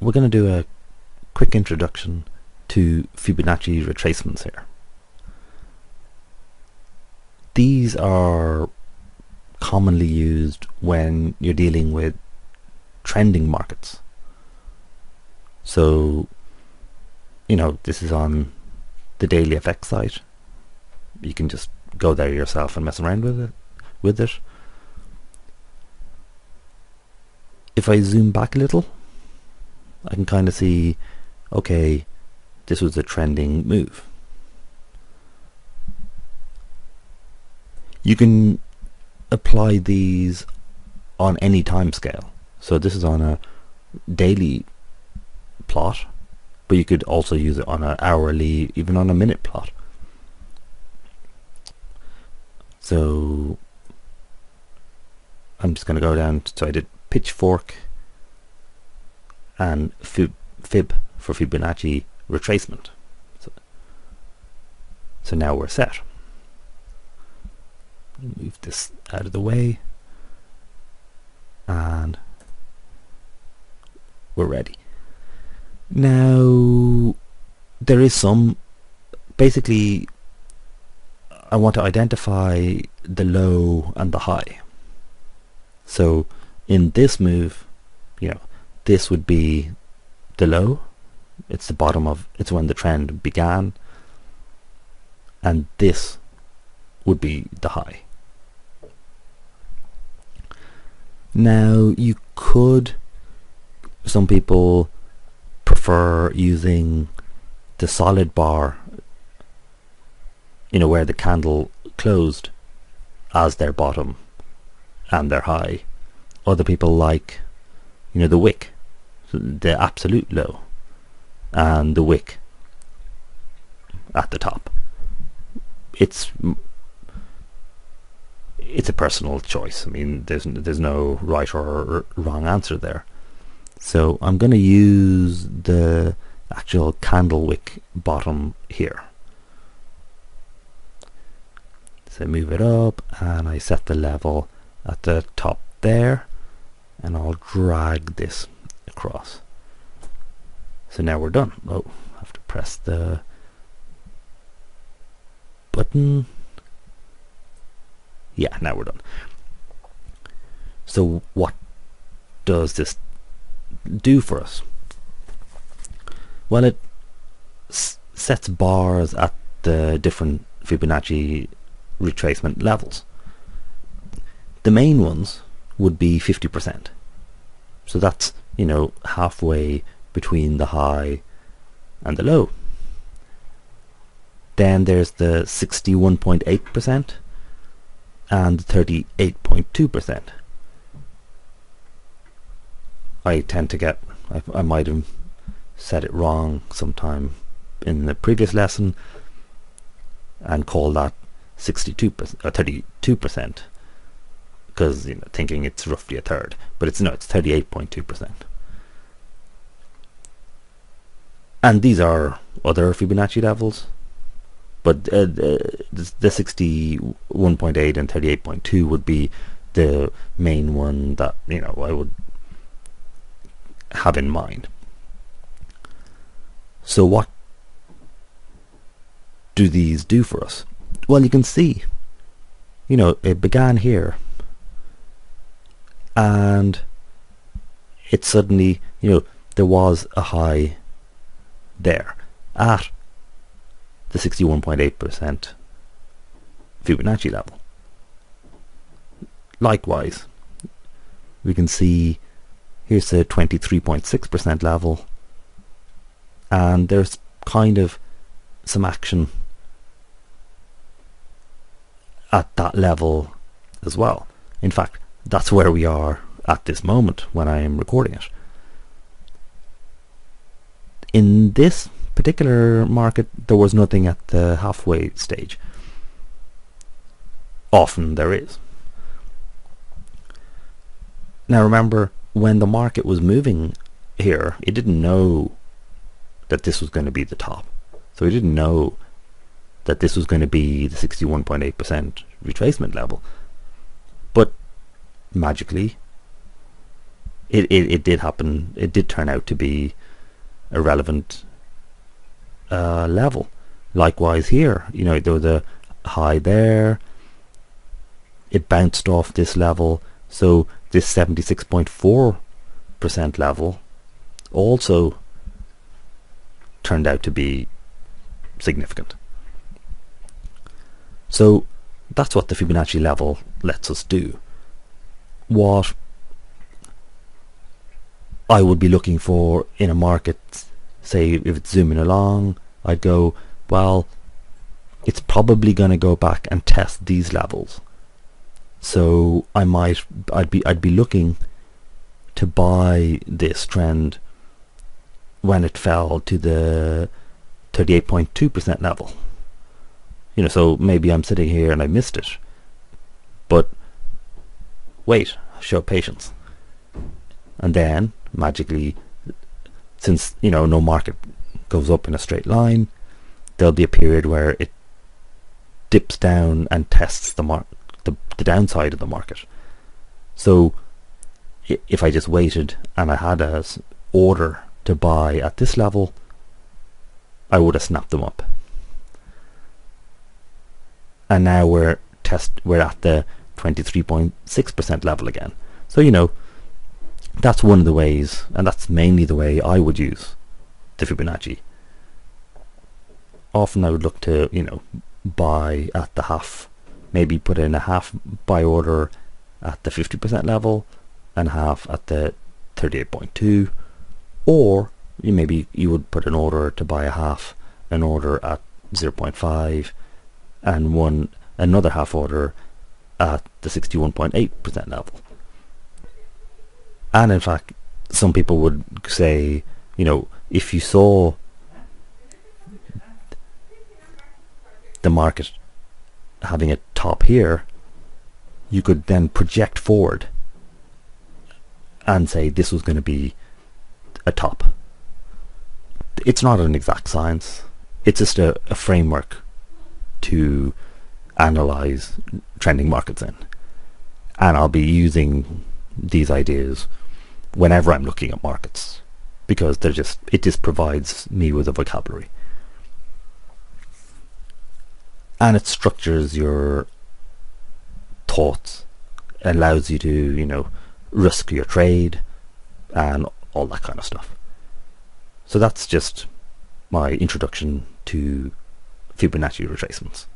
we're going to do a quick introduction to Fibonacci retracements here. These are commonly used when you're dealing with trending markets. So, you know, this is on the Daily FX site. You can just go there yourself and mess around with it. With it. If I zoom back a little, I can kind of see, okay, this was a trending move. You can apply these on any time scale. So this is on a daily plot, but you could also use it on an hourly, even on a minute plot. So I'm just going to go down. So I did pitchfork and fib, fib for Fibonacci retracement. So, so now we're set. Move this out of the way and we're ready. Now there is some basically I want to identify the low and the high. So in this move, you know, this would be the low. It's the bottom of, it's when the trend began. And this would be the high. Now you could, some people prefer using the solid bar, you know, where the candle closed as their bottom and their high. Other people like, you know, the wick, the absolute low, and the wick at the top. It's it's a personal choice. I mean, there's there's no right or wrong answer there. So I'm going to use the actual candle wick bottom here. So move it up and I set the level at the top there and I'll drag this across. So now we're done. Oh, I have to press the button. Yeah, now we're done. So what does this do for us? Well, it sets bars at the different Fibonacci retracement levels. The main ones would be 50%. So that's, you know, halfway between the high and the low. Then there's the 61.8% and the 38.2%. I tend to get, I, I might have said it wrong sometime in the previous lesson and call that 62% or 32% because you know, thinking it's roughly a third, but it's no, it's 38.2%. And these are other Fibonacci levels, but uh, the, the 61.8 and 38.2 would be the main one that you know I would have in mind. So what do these do for us? Well, you can see, you know, it began here and it suddenly, you know, there was a high there at the 61.8% Fibonacci level. Likewise, we can see here's the 23.6% level and there's kind of some action at that level as well. In fact, that's where we are at this moment when I am recording it. In this particular market, there was nothing at the halfway stage. Often there is. Now remember, when the market was moving here, it didn't know that this was going to be the top. So it didn't know that this was going to be the 61.8% retracement level. Magically, it, it, it did happen. It did turn out to be a relevant uh, level. Likewise here, you know, there was a high there. It bounced off this level. So this 76.4% level also turned out to be significant. So that's what the Fibonacci level lets us do. What I would be looking for in a market, say if it's zooming along, I'd go, well, it's probably going to go back and test these levels. So I might, I'd be, I'd be looking to buy this trend when it fell to the 38.2% level. You know, so maybe I'm sitting here and I missed it. But wait, show patience. And then magically since, you know, no market goes up in a straight line, there'll be a period where it dips down and tests the mar- the, the downside of the market. So if I just waited and I had a order to buy at this level, I would have snapped them up. And now we're test we're at the 23.6% level again. So you know that's one of the ways, and that's mainly the way I would use the Fibonacci. Often I would look to you know buy at the half, maybe put in a half buy order at the 50% level and half at the 38.2 or you maybe you would put an order to buy a half an order at 0.5 and one another half order at the 61.8% level and in fact some people would say you know if you saw the market having a top here you could then project forward and say this was going to be a top. It's not an exact science. It's just a, a framework to analyze trending markets in. And I'll be using these ideas whenever I'm looking at markets because they're just it just provides me with a vocabulary. And it structures your thoughts, and allows you to, you know, risk your trade and all that kind of stuff. So that's just my introduction to Fibonacci retracements.